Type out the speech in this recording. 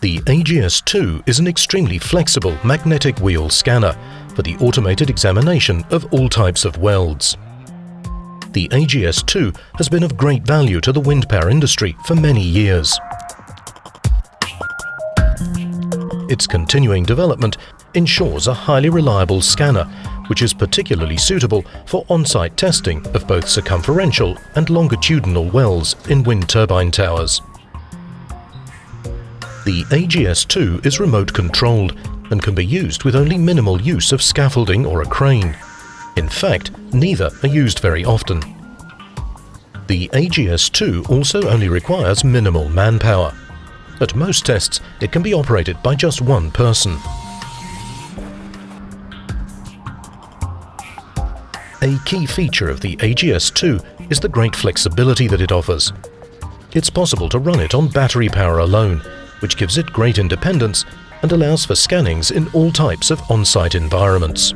The AGS-2 is an extremely flexible magnetic wheel scanner for the automated examination of all types of welds. The AGS-2 has been of great value to the wind power industry for many years. Its continuing development ensures a highly reliable scanner which is particularly suitable for on-site testing of both circumferential and longitudinal welds in wind turbine towers. The AGS-2 is remote controlled and can be used with only minimal use of scaffolding or a crane. In fact, neither are used very often. The AGS-2 also only requires minimal manpower. At most tests, it can be operated by just one person. A key feature of the AGS-2 is the great flexibility that it offers. It's possible to run it on battery power alone, which gives it great independence and allows for scannings in all types of on-site environments.